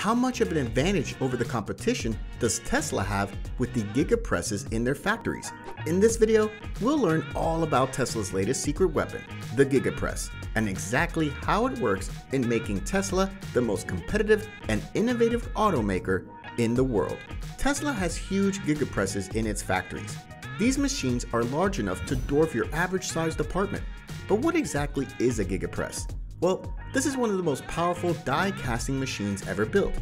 How much of an advantage over the competition does Tesla have with the gigapresses in their factories? In this video, we'll learn all about Tesla's latest secret weapon, the gigapress, and exactly how it works in making Tesla the most competitive and innovative automaker in the world. Tesla has huge gigapresses in its factories. These machines are large enough to dwarf your average sized apartment. But what exactly is a gigapress? Well, this is one of the most powerful die casting machines ever built,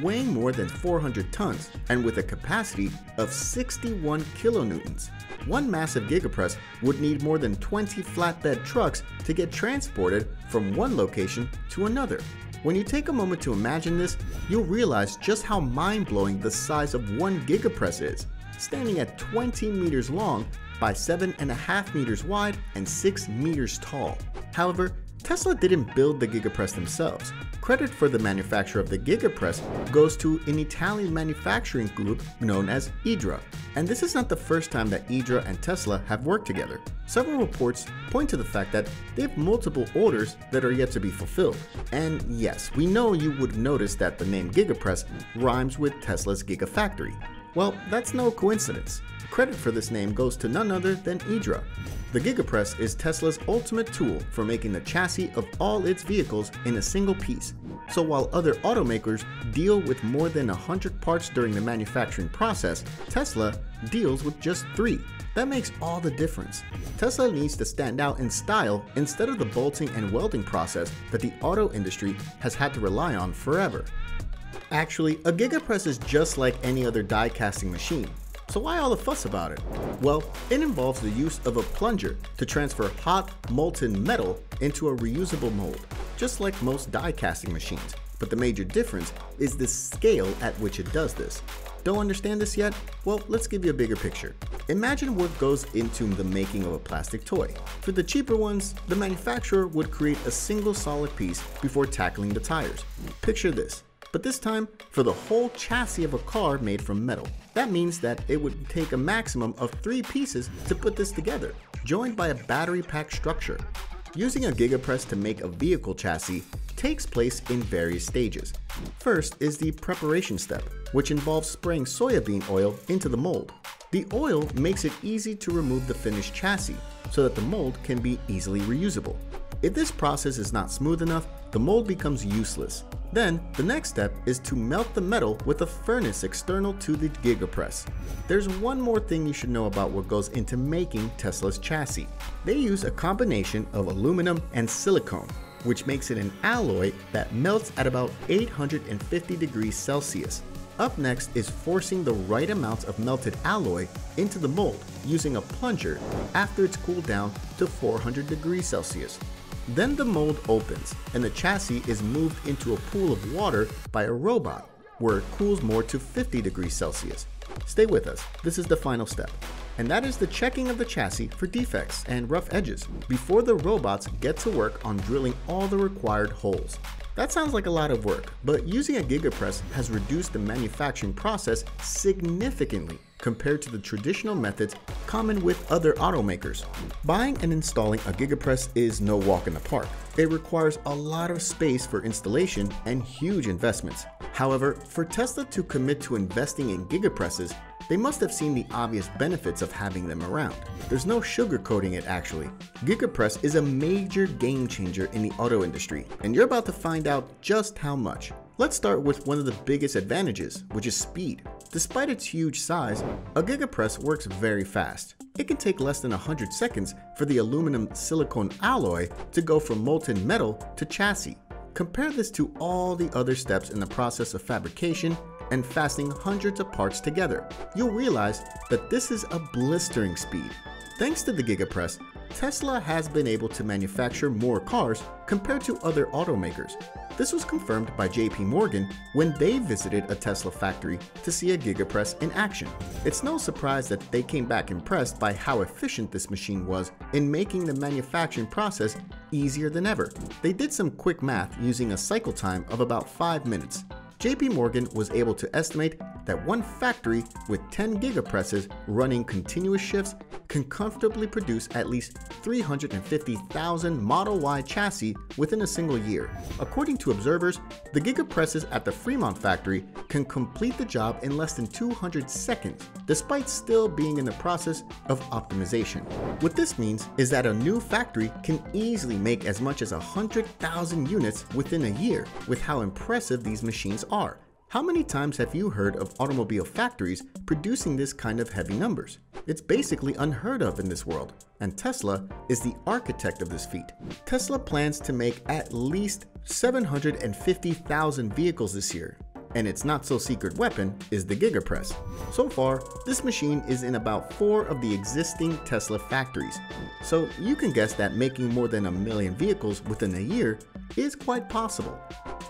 weighing more than 400 tons and with a capacity of 61 kilonewtons. One massive gigapress would need more than 20 flatbed trucks to get transported from one location to another. When you take a moment to imagine this, you'll realize just how mind-blowing the size of one gigapress is, standing at 20 meters long by 7.5 meters wide and 6 meters tall. However, Tesla didn't build the Gigapress themselves. Credit for the manufacture of the Gigapress goes to an Italian manufacturing group known as IDRA. And this is not the first time that IDRA and Tesla have worked together. Several reports point to the fact that they have multiple orders that are yet to be fulfilled. And yes, we know you would notice that the name Gigapress rhymes with Tesla's Gigafactory. Well, that's no coincidence. Credit for this name goes to none other than IDRA. The Gigapress is Tesla's ultimate tool for making the chassis of all its vehicles in a single piece. So while other automakers deal with more than 100 parts during the manufacturing process, Tesla deals with just three. That makes all the difference. Tesla needs to stand out in style instead of the bolting and welding process that the auto industry has had to rely on forever. Actually, a gigapress is just like any other die casting machine. So why all the fuss about it? Well, it involves the use of a plunger to transfer hot, molten metal into a reusable mold, just like most die casting machines. But the major difference is the scale at which it does this. Don't understand this yet? Well, let's give you a bigger picture. Imagine what goes into the making of a plastic toy. For the cheaper ones, the manufacturer would create a single solid piece before tackling the tires. Picture this but this time for the whole chassis of a car made from metal. That means that it would take a maximum of three pieces to put this together, joined by a battery pack structure. Using a gigapress to make a vehicle chassis takes place in various stages. First is the preparation step, which involves spraying soybean oil into the mold. The oil makes it easy to remove the finished chassis so that the mold can be easily reusable. If this process is not smooth enough, the mold becomes useless. Then, the next step is to melt the metal with a furnace external to the gigapress. There's one more thing you should know about what goes into making Tesla's chassis. They use a combination of aluminum and silicone, which makes it an alloy that melts at about 850 degrees Celsius. Up next is forcing the right amount of melted alloy into the mold using a plunger after it's cooled down to 400 degrees Celsius. Then the mold opens and the chassis is moved into a pool of water by a robot where it cools more to 50 degrees Celsius. Stay with us, this is the final step. And that is the checking of the chassis for defects and rough edges before the robots get to work on drilling all the required holes. That sounds like a lot of work, but using a gigapress has reduced the manufacturing process significantly compared to the traditional methods common with other automakers. Buying and installing a gigapress is no walk in the park. It requires a lot of space for installation and huge investments. However, for Tesla to commit to investing in gigapresses they must have seen the obvious benefits of having them around. There's no sugarcoating it actually. GigaPress is a major game changer in the auto industry, and you're about to find out just how much. Let's start with one of the biggest advantages, which is speed. Despite its huge size, a GigaPress works very fast. It can take less than 100 seconds for the aluminum silicone alloy to go from molten metal to chassis. Compare this to all the other steps in the process of fabrication and fastening hundreds of parts together. You'll realize that this is a blistering speed. Thanks to the Gigapress, Tesla has been able to manufacture more cars compared to other automakers. This was confirmed by JP Morgan when they visited a Tesla factory to see a Gigapress in action. It's no surprise that they came back impressed by how efficient this machine was in making the manufacturing process easier than ever. They did some quick math using a cycle time of about 5 minutes. JP Morgan was able to estimate that one factory with 10 gigapresses running continuous shifts can comfortably produce at least 350,000 Model Y chassis within a single year. According to observers, the gigapresses at the Fremont factory can complete the job in less than 200 seconds, despite still being in the process of optimization. What this means is that a new factory can easily make as much as 100,000 units within a year with how impressive these machines are. How many times have you heard of automobile factories producing this kind of heavy numbers? It's basically unheard of in this world, and Tesla is the architect of this feat. Tesla plans to make at least 750,000 vehicles this year, and its not so secret weapon is the Gigapress. So far, this machine is in about four of the existing Tesla factories, so you can guess that making more than a million vehicles within a year is quite possible.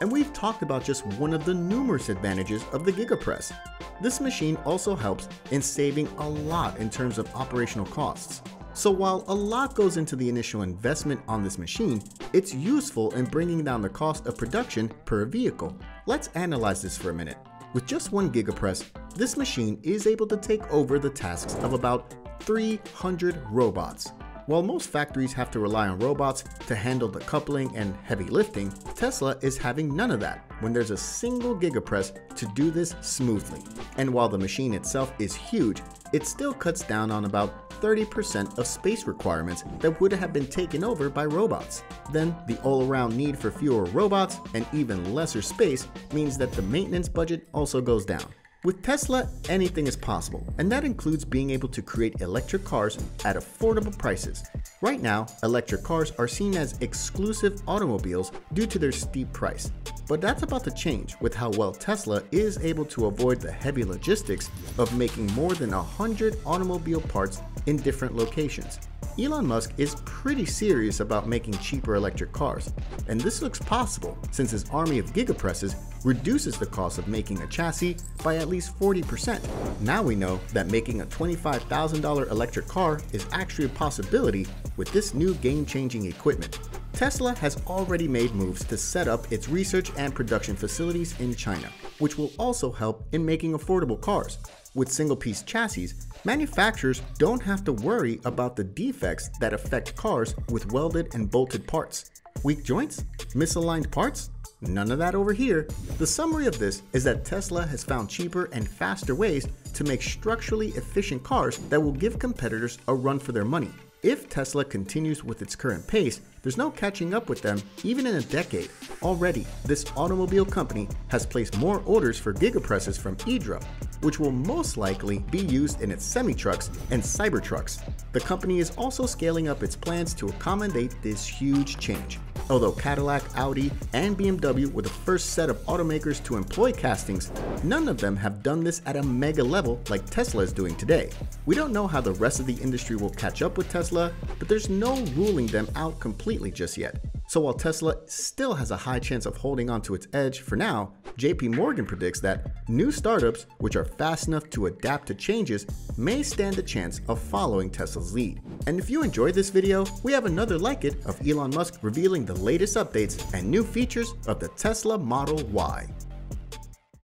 And we've talked about just one of the numerous advantages of the GigaPress. This machine also helps in saving a lot in terms of operational costs. So while a lot goes into the initial investment on this machine, it's useful in bringing down the cost of production per vehicle. Let's analyze this for a minute. With just one GigaPress, this machine is able to take over the tasks of about 300 robots. While most factories have to rely on robots to handle the coupling and heavy lifting, Tesla is having none of that when there's a single gigapress to do this smoothly. And while the machine itself is huge, it still cuts down on about 30% of space requirements that would have been taken over by robots. Then, the all-around need for fewer robots and even lesser space means that the maintenance budget also goes down. With Tesla, anything is possible, and that includes being able to create electric cars at affordable prices. Right now, electric cars are seen as exclusive automobiles due to their steep price. But that's about to change with how well Tesla is able to avoid the heavy logistics of making more than 100 automobile parts in different locations. Elon Musk is pretty serious about making cheaper electric cars, and this looks possible since his army of gigapresses reduces the cost of making a chassis by at least 40%. Now we know that making a $25,000 electric car is actually a possibility with this new game-changing equipment. Tesla has already made moves to set up its research and production facilities in China, which will also help in making affordable cars. With single-piece chassis, manufacturers don't have to worry about the defects that affect cars with welded and bolted parts. Weak joints? Misaligned parts? None of that over here. The summary of this is that Tesla has found cheaper and faster ways to make structurally efficient cars that will give competitors a run for their money. If Tesla continues with its current pace, there's no catching up with them even in a decade. Already, this automobile company has placed more orders for gigapresses from IDRA, which will most likely be used in its semi-trucks and Cybertrucks. The company is also scaling up its plans to accommodate this huge change. Although Cadillac, Audi, and BMW were the first set of automakers to employ castings, none of them have done this at a mega level like Tesla is doing today. We don't know how the rest of the industry will catch up with Tesla, but there's no ruling them out completely just yet. So while Tesla still has a high chance of holding on to its edge for now, JP Morgan predicts that new startups, which are fast enough to adapt to changes, may stand a chance of following Tesla's lead. And if you enjoyed this video, we have another like it of Elon Musk revealing the latest updates and new features of the Tesla Model Y.